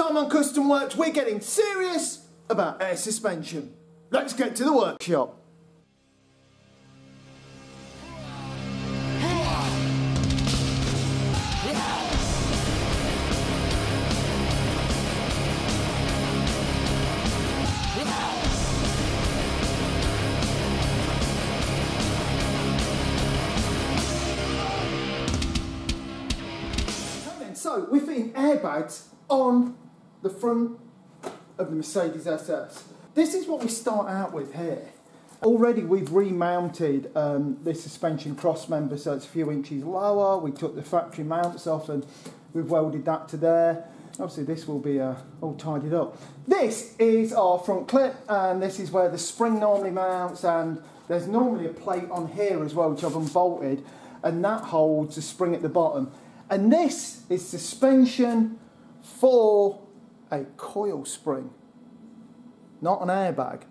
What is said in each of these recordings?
time on Kustom Works, we're getting serious about air suspension. Let's get to the workshop. So we're fitting airbags on the front of the Mercedes SS. This is what we start out with here. Already we've remounted um, this suspension cross member so it's a few inches lower. We took the factory mounts off and we've welded that to there. Obviously this will be uh, all tidied up. This is our front clip and this is where the spring normally mounts and there's normally a plate on here as well which I've unbolted and that holds the spring at the bottom. And this is suspension for a coil spring, not an airbag.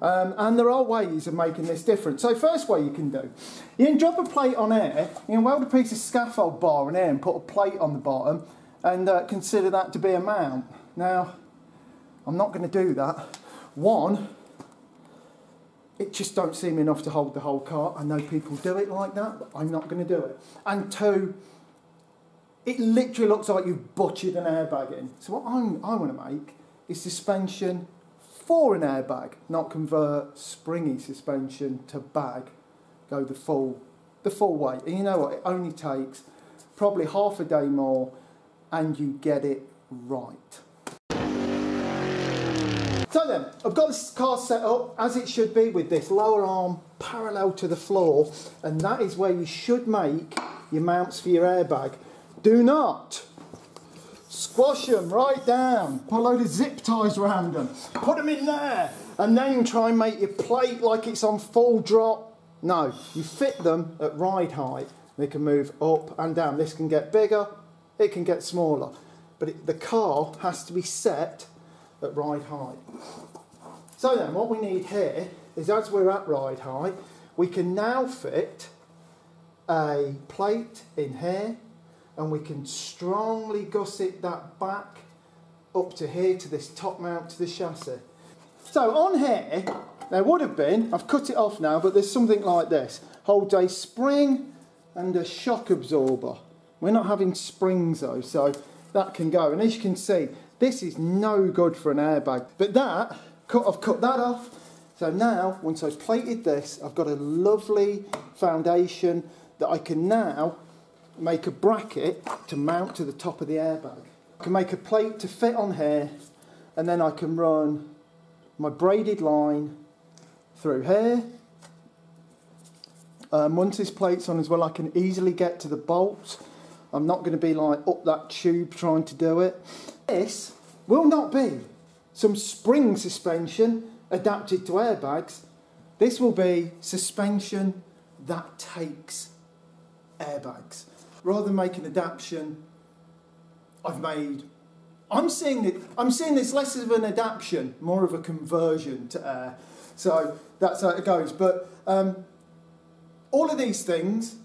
Um, and there are ways of making this different. So first way you can do, you can drop a plate on air, you can weld a piece of scaffold bar in air and put a plate on the bottom and uh, consider that to be a mount. Now, I'm not going to do that. One, it just don't seem enough to hold the whole car. I know people do it like that, but I'm not going to do it. And two, it literally looks like you've butchered an airbag in. So what I'm, i want to make is suspension for an airbag, not convert springy suspension to bag. Go the full, the full way. And you know what? It only takes probably half a day more, and you get it right. So then, I've got this car set up as it should be with this lower arm parallel to the floor, and that is where you should make your mounts for your airbag. Do not squash them right down. Put a load of zip ties around them. Put them in there. And then try and make your plate like it's on full drop. No, you fit them at ride height. They can move up and down. This can get bigger, it can get smaller. But it, the car has to be set at ride height. So then what we need here is as we're at ride height, we can now fit a plate in here and we can strongly gusset that back up to here to this top mount to the chassis. So on here, there would have been, I've cut it off now, but there's something like this. Holds a spring and a shock absorber. We're not having springs though, so that can go. And as you can see, this is no good for an airbag. But that, cut, I've cut that off. So now, once I've plated this, I've got a lovely foundation that I can now make a bracket to mount to the top of the airbag. I can make a plate to fit on here and then I can run my braided line through here. Um, once this plate's on as well I can easily get to the bolts. I'm not going to be like up that tube trying to do it. This will not be some spring suspension adapted to airbags. This will be suspension that takes airbags rather than make an adaptation, I've made. I'm seeing it. I'm seeing this less of an adaptation, more of a conversion to air. So that's how it goes. But um, all of these things,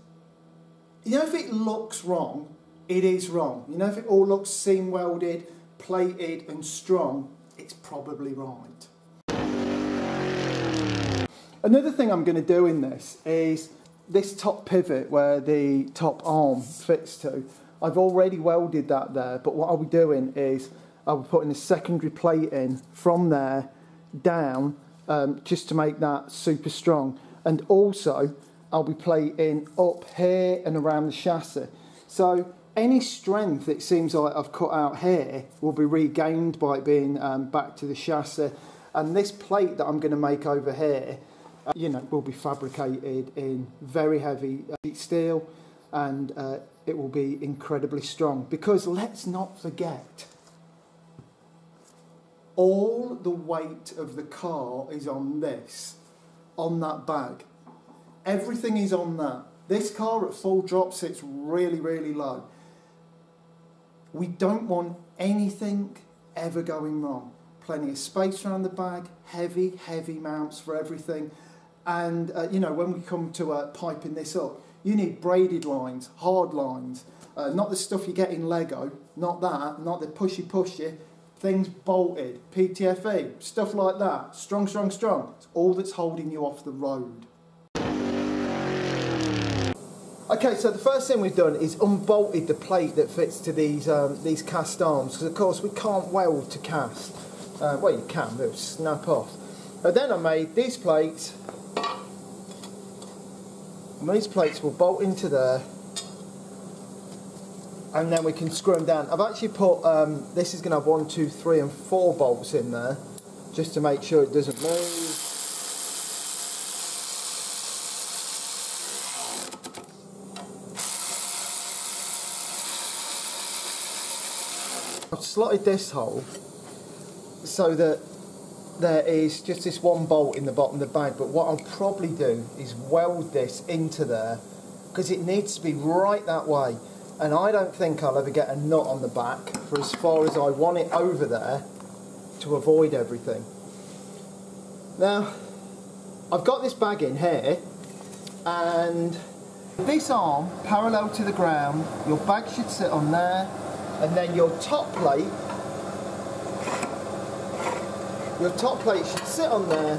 you know, if it looks wrong, it is wrong. You know, if it all looks seam welded, plated, and strong, it's probably right. Another thing I'm going to do in this is this top pivot where the top arm fits to, I've already welded that there, but what I'll be doing is I'll be putting a secondary plate in from there down um, just to make that super strong. And also, I'll be plating up here and around the chassis. So any strength it seems like I've cut out here will be regained by being um, back to the chassis. And this plate that I'm going to make over here uh, you know, will be fabricated in very heavy uh, steel and uh, it will be incredibly strong. Because let's not forget, all the weight of the car is on this, on that bag. Everything is on that. This car at full drop sits really, really low. We don't want anything ever going wrong. Plenty of space around the bag, heavy, heavy mounts for everything. And, uh, you know, when we come to uh, piping this up, you need braided lines, hard lines, Uh, not the stuff you get in Lego, not that, not the pushy pushy. Things bolted, PTFE, stuff like that. Strong, strong, strong. It's all that's holding you off the road. Okay, so the first thing we've done is unbolted the plate that fits to these um, these cast arms because of course we can't weld to cast. Uh, well, you can, they'll snap off. But then I made these plates, and these plates will bolt into there, and then we can screw them down. I've actually put um, this is going to have one, two, three, and four bolts in there, just to make sure it doesn't move. I've slotted this hole so that there is just this one bolt in the bottom of the bag but what I'll probably do is weld this into there because it needs to be right that way and I don't think I'll ever get a nut on the back for as far as I want it over there to avoid everything. Now I've got this bag in here and this arm parallel to the ground your bag should sit on there and then your top plate your top plate should sit on there.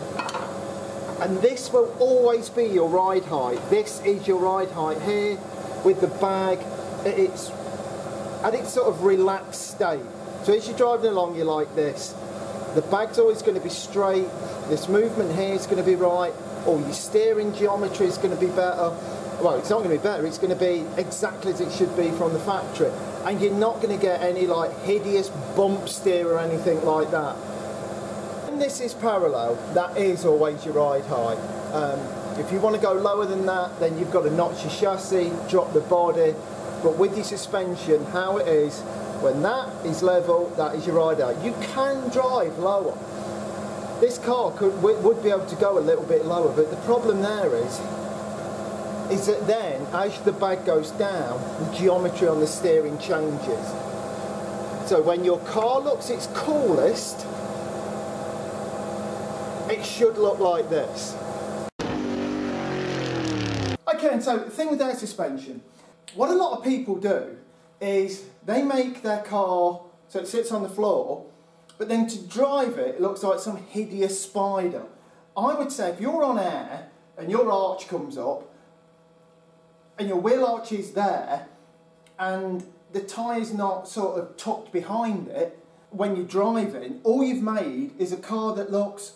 And this will always be your ride height. This is your ride height here with the bag it's at its sort of relaxed state. So as you're driving along you're like this. The bag's always going to be straight. This movement here is going to be right. Or your steering geometry is going to be better. Well it's not going to be better. It's going to be exactly as it should be from the factory. And you're not going to get any like hideous bump steer or anything like that. When this is parallel, that is always your ride height. Um, if you want to go lower than that, then you've got to notch your chassis, drop the body, but with your suspension, how it is, when that is level, that is your ride height. You can drive lower. This car could, would be able to go a little bit lower, but the problem there is is that then, as the bag goes down, the geometry on the steering changes. So when your car looks its coolest, it should look like this. Okay, and so the thing with air suspension, what a lot of people do is they make their car so it sits on the floor, but then to drive it, it looks like some hideous spider. I would say if you're on air and your arch comes up, and your wheel arch is there and the tyre's not sort of tucked behind it when you're driving, all you've made is a car that looks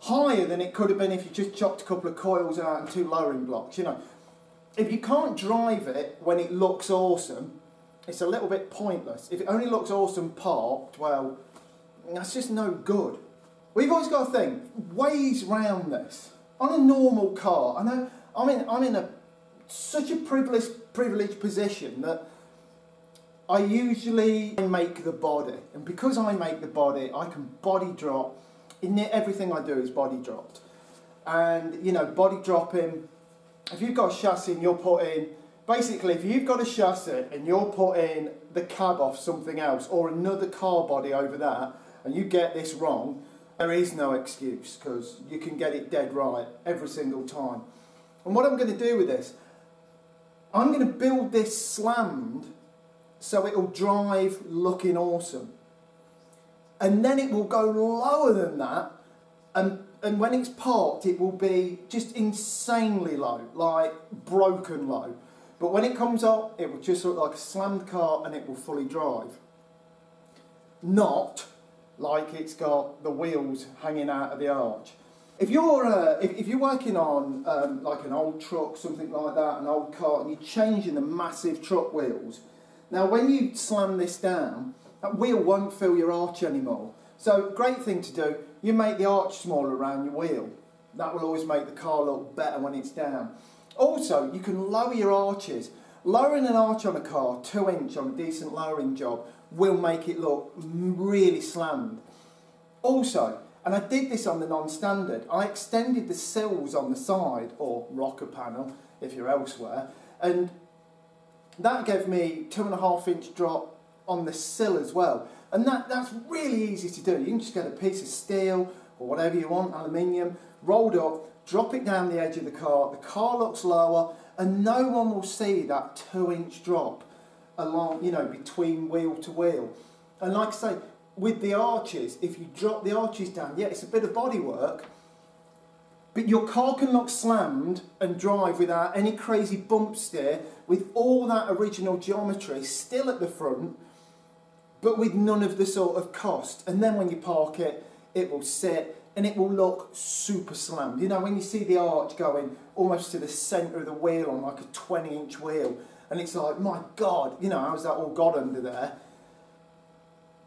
higher than it could have been if you just chopped a couple of coils out and two lowering blocks, you know. If you can't drive it when it looks awesome, it's a little bit pointless. If it only looks awesome parked, well, that's just no good. We've always got to think ways round this. On a normal car, I know I'm in, I'm in a such a privileged, privileged position that I usually make the body. And because I make the body, I can body drop. In everything I do is body dropped. And, you know, body dropping, if you've got a chassis and you're putting, basically, if you've got a chassis and you're putting the cab off something else or another car body over that, and you get this wrong, there is no excuse because you can get it dead right every single time. And what I'm going to do with this, I'm going to build this slammed so it'll drive looking awesome. And then it will go lower than that, and, and when it's parked, it will be just insanely low, like broken low. But when it comes up, it will just look like a slammed car and it will fully drive. Not like it's got the wheels hanging out of the arch. If you're uh, if, if, you're working on um, like an old truck, something like that, an old car, and you're changing the massive truck wheels, now when you slam this down, that wheel won't fill your arch anymore. So great thing to do, you make the arch smaller around your wheel. That will always make the car look better when it's down. Also, you can lower your arches. Lowering an arch on a car, two inch on a decent lowering job, will make it look really slammed. Also, and I did this on the non-standard. I extended the sills on the side, or rocker panel, if you're elsewhere, and that gave me two and a half inch drop on the sill as well. And that, that's really easy to do. You can just get a piece of steel or whatever you want, aluminium, rolled up, drop it down the edge of the car. The car looks lower and no one will see that two inch drop. along, you know, between wheel to wheel. And like I say, with the arches, if you drop the arches down, yeah, it's a bit of body work, but your car can look slammed and drive without any crazy bump steer with all that original geometry still at the front, but with none of the sort of cost. And then when you park it, it will sit and it will look super slammed. You know, when you see the arch going almost to the centre of the wheel on like a 20 inch wheel, and it's like, my God, you know, how's that all got under there?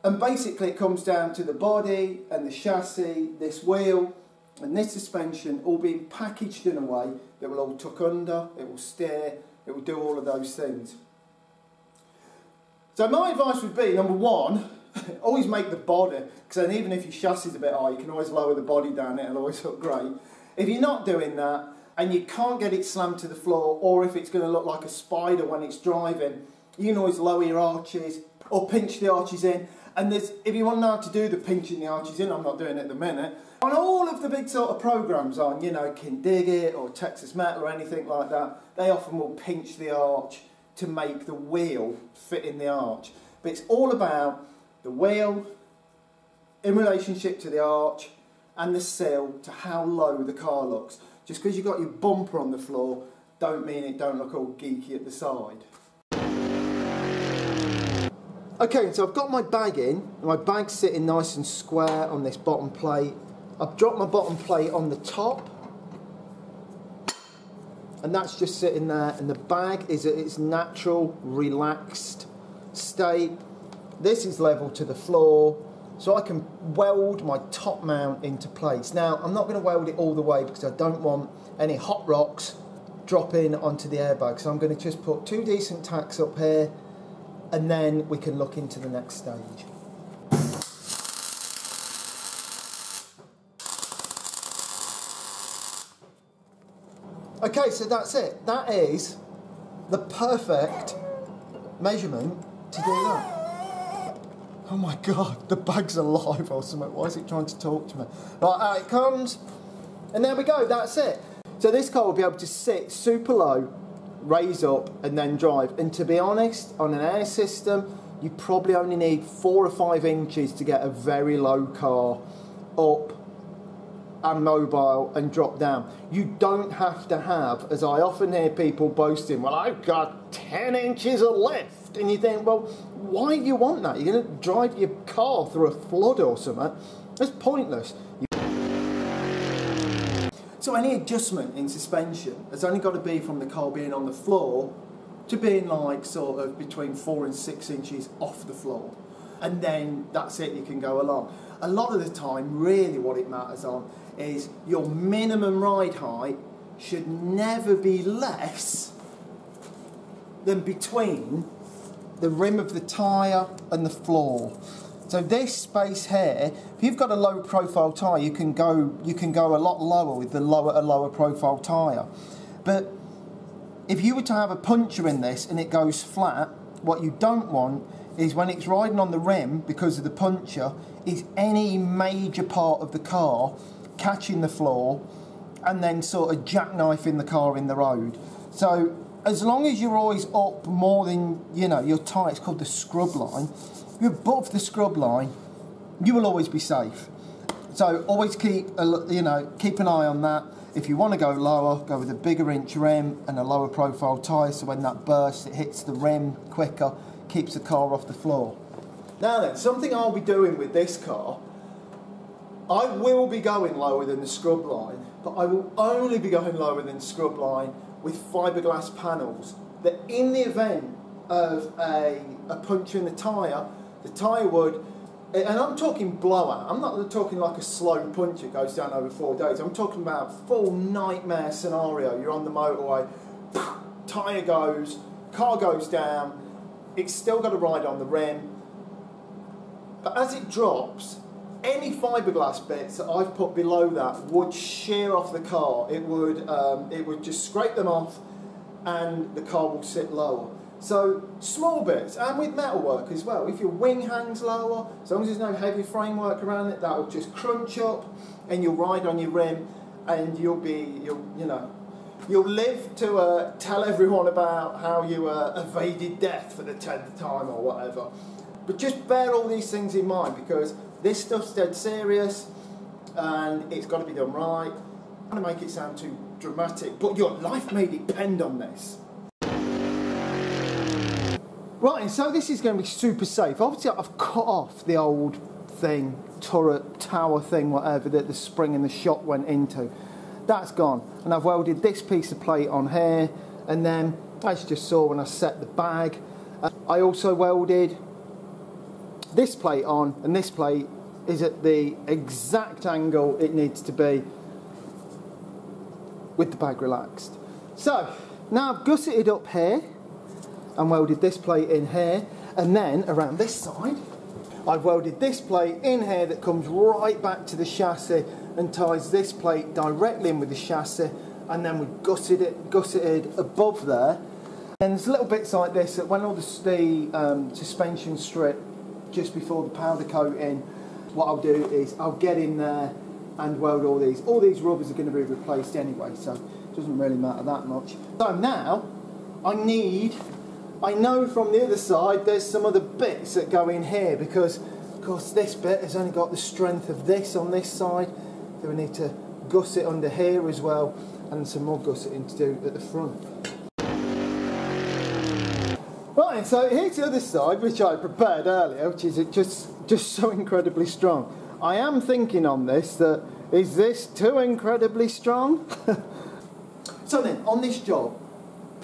And basically, it comes down to the body and the chassis, this wheel, and this suspension all being packaged in a way that will all tuck under, it will steer, it will do all of those things. So my advice would be, number one, always make the body, because then even if your chassis is a bit high, you can always lower the body down, it'll always look great. If you're not doing that, and you can't get it slammed to the floor, or if it's going to look like a spider when it's driving, you can always lower your arches, or pinch the arches in, and there's, if you want to know how to do the pinching the arches in, I'm not doing it at the minute, on all of the big sort of programs on, you know, Kindig-It or Texas Metal or anything like that, they often will pinch the arch to make the wheel fit in the arch. But it's all about the wheel in relationship to the arch and the sill to how low the car looks. Just because you've got your bumper on the floor don't mean it don't look all geeky at the side. Okay, so I've got my bag in, my bag's sitting nice and square on this bottom plate. I've dropped my bottom plate on the top, and that's just sitting there, and the bag is at its natural, relaxed state. This is level to the floor, so I can weld my top mount into place. Now, I'm not going to weld it all the way because I don't want any hot rocks dropping onto the airbag, so I'm going to just put two decent tacks up here and then we can look into the next stage. Okay, so that's it. That is the perfect measurement to do that. Oh my god, the bag's alive or something. Why is it trying to talk to me? Right, it comes. And there we go, that's it. So this car will be able to sit super low raise up and then drive. And to be honest, on an air system, you probably only need four or five inches to get a very low car up and mobile and drop down. You don't have to have, as I often hear people boasting, well, I've got 10 inches of lift. And you think, well, why do you want that? You're going to drive your car through a flood or something. It's pointless. So any adjustment in suspension has only got to be from the car being on the floor to being like sort of between four and six inches off the floor. And then that's it, you can go along. A lot of the time, really what it matters on is your minimum ride height should never be less than between the rim of the tyre and the floor. So this space here, if you've got a low profile tyre, you can go you can go a lot lower with the lower a lower profile tyre. But if you were to have a puncture in this and it goes flat, what you don't want is when it's riding on the rim because of the puncture, is any major part of the car catching the floor and then sort of jackknifing the car in the road. So as long as you're always up more than you know your tyre, it's called the scrub line you're above the scrub line, you will always be safe. So always keep a, you know keep an eye on that. If you want to go lower, go with a bigger inch rim and a lower profile tyre so when that bursts it hits the rim quicker, keeps the car off the floor. Now then, something I'll be doing with this car, I will be going lower than the scrub line, but I will only be going lower than scrub line with fiberglass panels that in the event of a, a puncture in the tyre, the tyre would, and I'm talking blowout, I'm not talking like a slow puncture goes down over four days, I'm talking about full nightmare scenario. You're on the motorway, tyre goes, car goes down, it's still got to ride on the rim, but as it drops, any fiberglass bits that I've put below that would shear off the car. It would, um, it would just scrape them off and the car will sit lower. So small bits, and with metalwork as well. If your wing hangs lower, as long as there's no heavy framework around it, that will just crunch up, and you'll ride on your rim, and you'll be, you'll, you know, You'll live to uh, tell everyone about how you uh, evaded death for the tenth time or whatever. But just bear all these things in mind because this stuff's dead serious and it's got to be done right. I don't want to make it sound too dramatic, but your life may depend on this. Right, and so this is going to be super safe. Obviously, I've cut off the old thing, turret, tower thing, whatever, that the spring and the shot went into. That's gone. And I've welded this piece of plate on here, and then, as you just saw when I set the bag, uh, I also welded this plate on, and this plate is at the exact angle it needs to be with the bag relaxed. So, now I've gusseted up here, and welded this plate in here and then around this side I've welded this plate in here that comes right back to the chassis and ties this plate directly in with the chassis and then we've gusseted it gusseted above there and there's little bits like this that when all the, the um, suspension strip just before the powder coating what I'll do is I'll get in there and weld all these. All these rubbers are going to be replaced anyway so it doesn't really matter that much. So now I need I know from the other side there's some other bits that go in here because of course this bit has only got the strength of this on this side. So we need to gusset under here as well and some more gusseting to do at the front. Right, so here's the other side which I prepared earlier which is just, just so incredibly strong. I am thinking on this that is this too incredibly strong? so then on this job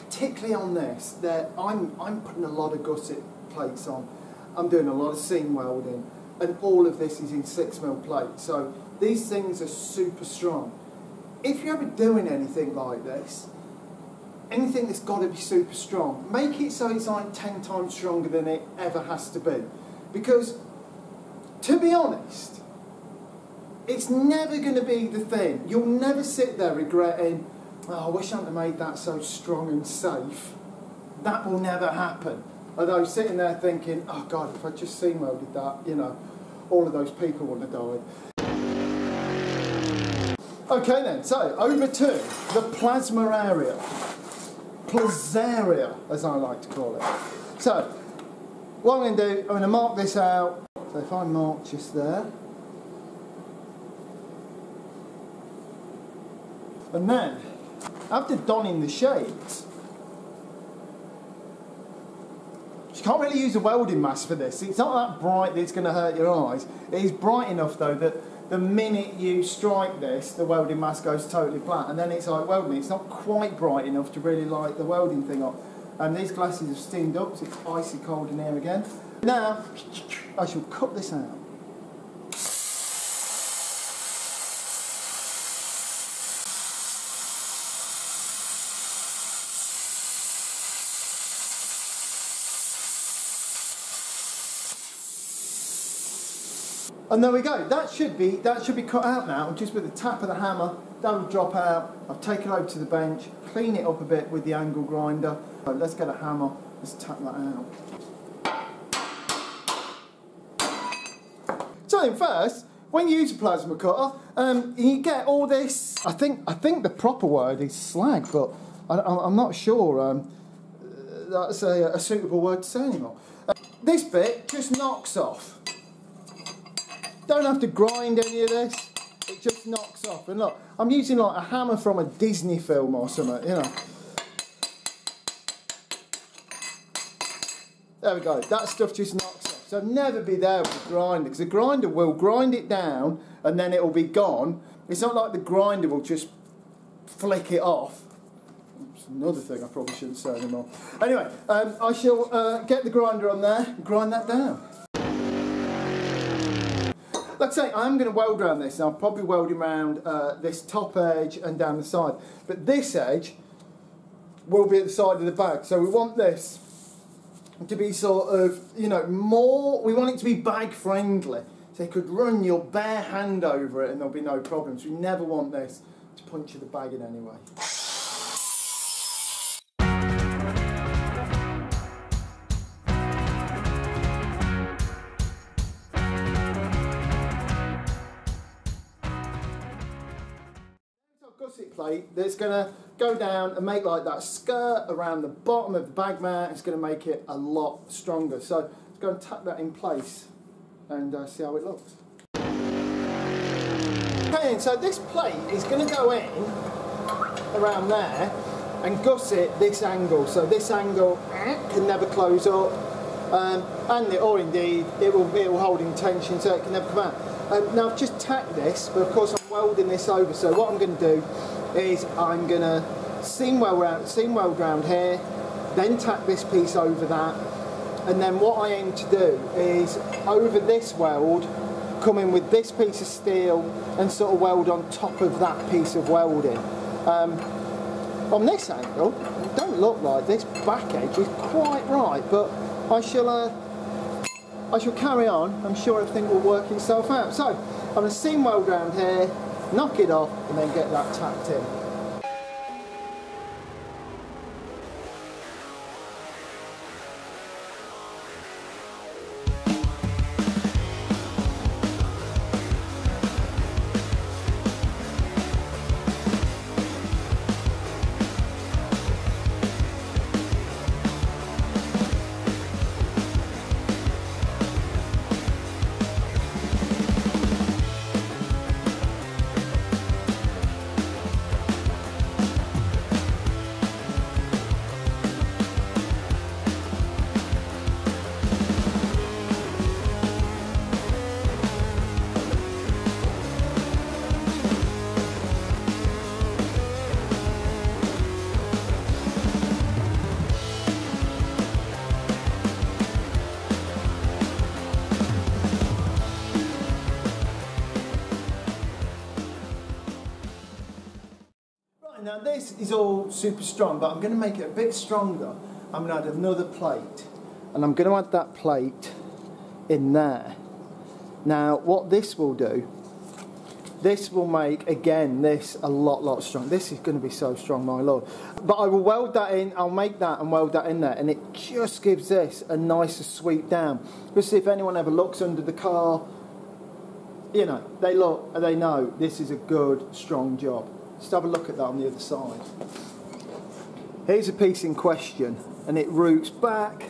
particularly on this, that I'm, I'm putting a lot of gusset plates on. I'm doing a lot of seam welding, and all of this is in 6mm plate. So these things are super strong. If you're ever doing anything like this, anything that's got to be super strong, make it so it's like 10 times stronger than it ever has to be. Because, to be honest, it's never going to be the thing. You'll never sit there regretting, oh, I wish I'd have made that so strong and safe. That will never happen. Although sitting there thinking, oh God, if I'd just welded that, you know, all of those people would have died. Okay then, so over to the plasma area. Plasaria, as I like to call it. So, what I'm going to do, I'm going to mark this out. So if I mark just there, and then after donning the shades, you can't really use a welding mask for this. It's not that bright that it's going to hurt your eyes. It is bright enough though that the minute you strike this, the welding mask goes totally flat, and then it's like welding. It's not quite bright enough to really light the welding thing up. And these glasses have steamed up, so it's icy cold in here again. Now, I shall cut this out. And there we go. That should be that should be cut out now. Just with a tap of the hammer, that will drop out. I've taken it over to the bench, clean it up a bit with the angle grinder. So let's get a hammer. Let's tap that out. So first, when you use a plasma cutter, um, you get all this. I think I think the proper word is slag, but I, am not sure. Um, that's a, a, suitable word to say anymore. Uh, this bit just knocks off. Don't have to grind any of this. It just knocks off. And look, I'm using like a hammer from a Disney film or something, you know. There we go. That stuff just knocks off. So never be there with the grinder because the grinder will grind it down and then it will be gone. It's not like the grinder will just flick it off. Another thing I probably shouldn't say anymore. Anyway, um, I shall uh, get the grinder on there and grind that down. Like I say, I'm going to weld around this. I'll probably weld around uh, this top edge and down the side. But this edge will be at the side of the bag. So we want this to be sort of, you know, more, we want it to be bag friendly. So you could run your bare hand over it and there'll be no problems. We never want this to puncture the bag in any way. Plate that's going to go down and make like that skirt around the bottom of the bag mount. It's going to make it a lot stronger. So let's go and tuck that in place and uh, see how it looks. Okay, so this plate is going to go in around there and gusset this angle. So this angle can never close up, um, and it, or indeed it will it will hold in tension so it can never come out. Um, now I've just tacked this, but of course I'm welding this over. So what I'm going to do is I'm going to seam weld round, seam weld round here, then tack this piece over that, and then what I aim to do is over this weld come in with this piece of steel and sort of weld on top of that piece of welding. Um, on this angle, don't look like this back edge is quite right, but I shall uh, I shall carry on. I'm sure everything will work itself out. So I'm going to seam weld round here, knock it off, and then get that tacked in. This is all super strong, but I'm going to make it a bit stronger. I'm going to add another plate, and I'm going to add that plate in there. Now, what this will do, this will make, again, this a lot, lot strong. This is going to be so strong, my lord. But I will weld that in, I'll make that and weld that in there, and it just gives this a nicer sweep down. Just see if anyone ever looks under the car, you know, they look and they know this is a good, strong job. Just have a look at that on the other side. Here's a piece in question, and it roots back,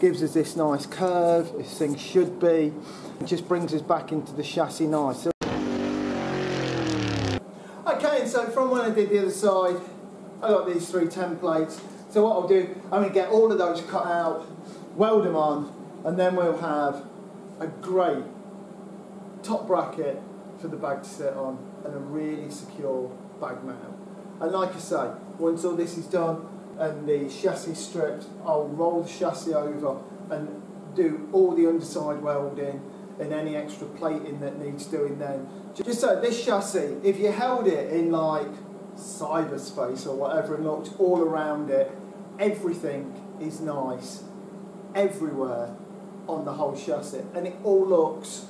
gives us this nice curve, this thing should be. It just brings us back into the chassis nice. Okay, and so from when I did the other side, I got these three templates. So what I'll do, I'm going to get all of those cut out, weld them on, and then we'll have a great top bracket for the bag to sit on and a really secure bag mount. And like I say, once all this is done and the chassis stripped, I'll roll the chassis over and do all the underside welding and any extra plating that needs doing then. Just so this chassis, if you held it in like cyberspace or whatever and looked all around it, everything is nice everywhere on the whole chassis and it all looks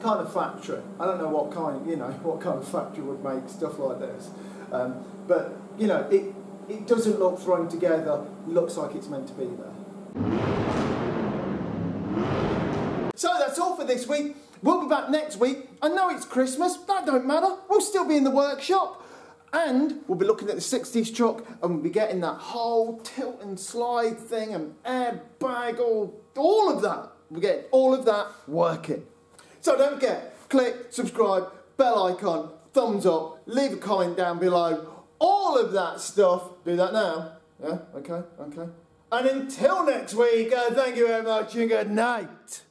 kind of factory. I don't know what kind, you know, what kind of factory would make stuff like this. Um, but, you know, it, it doesn't look thrown together, looks like it's meant to be there. So that's all for this week. We'll be back next week. I know it's Christmas, that don't matter. We'll still be in the workshop. And we'll be looking at the 60s truck and we'll be getting that whole tilt and slide thing and airbag, all, all of that. We'll get all of that working. So don't forget, click, subscribe, bell icon, thumbs up, leave a comment down below, all of that stuff. Do that now. Yeah, okay, okay. And until next week, uh, thank you very much and good night.